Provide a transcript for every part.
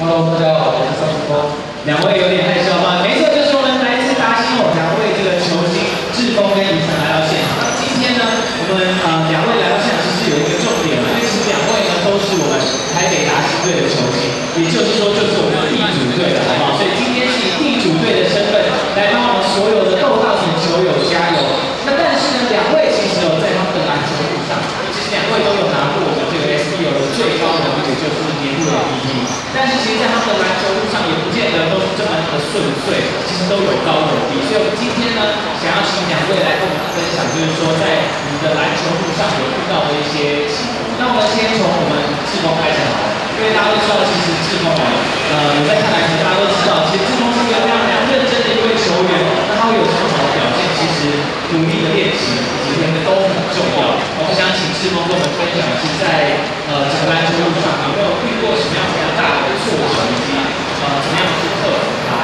Hello，大家好，我是张志峰。两位有点害羞吗错，就是我们来自达西某两位这个球星志峰跟李晨来到现场。那今天呢，我们啊两位来到现场其实有一个重点因为其实两位呢都是我们台北达西队的球星，也就是说就是我们的地主队的，好不好？所以今天是以地主队的身份来帮我们所有的斗大城球友加油。那但是呢，两位其实有在他们的篮球路上，其实两位都有拿过我们这个 SBL 的最高荣誉，就是年度的第一。但是其实，在他们的篮球路上，也不见得都是这么的顺遂，其实都有高有低。所以，我们今天呢，想要请两位来跟我们分享，就是说在你的。篮球路上有遇到的一些起伏。那我们先从我们志峰开始好了，因为大家都知道，其实志峰啊，呃，有在看篮球，大家都知道，其实志峰是一个非常非常认真的。一位球员。那他会有这么好的。表现，其实努力的练习以及都很重要。我们想请志峰跟我们分享，是在呃整个篮球路上有没有遇过什么样比较大的挫折，以及呃怎么样去克服它？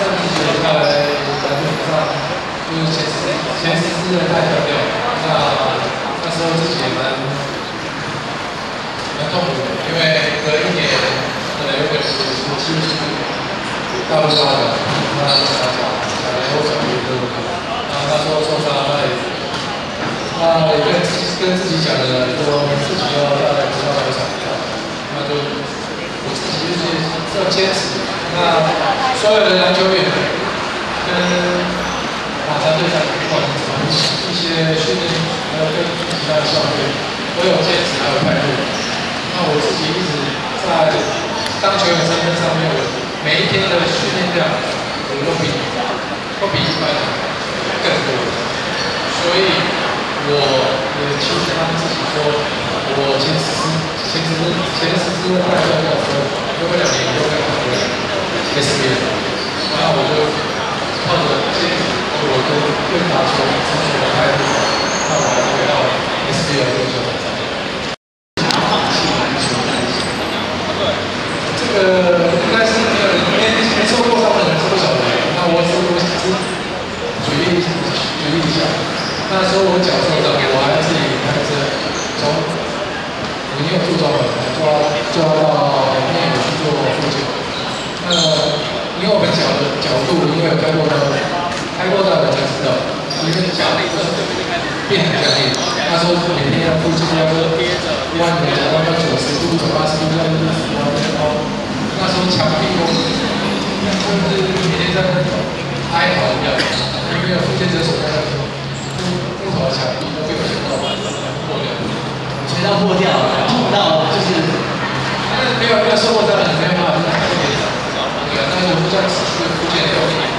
上次学下来，篮球上就前十前十支的太强调，那那时候自己也蛮蛮痛苦的，因为隔一年可能有点是是技术大陆杀的，那那那那有什么都，然后那时候受伤，那也那也跟跟自己讲的说，自己要大概知道多少票，那就我自己就是要坚持。那所有的篮球员跟马山队长，不管一些训练，还有跟其他的教练，都有坚持还有态度。那我自己一直在当球员身份上面，我每一天的训练量，我都比都比一般人更多。所以我也其实他们自己说，我前十前十前十支的带教练说，如果两年以后再考虑 SBL，然后我就，对打球成熟的态度，那我还是回到 SBL 这个球。这个应该是没有人没没受过伤的人是不晓得。那我只我只举例举例一下，那时候我脚受伤，我还自己开车从我没有住庄了，抓抓到内湖去做复健。那因为我们脚的角度，因为有开过刀，一个变成奖励那时他说每天要渡金要个一万年要后要九十度九八十度这样子一直往那时候墙壁都是甚至每天在碰头他也跑得比较远他也没有出现这首歌那不不同的场地都被我选到破掉了我觉要破掉了然后碰到就是没有没有收获到没有办法就是还是对但是我们知持续是福建的东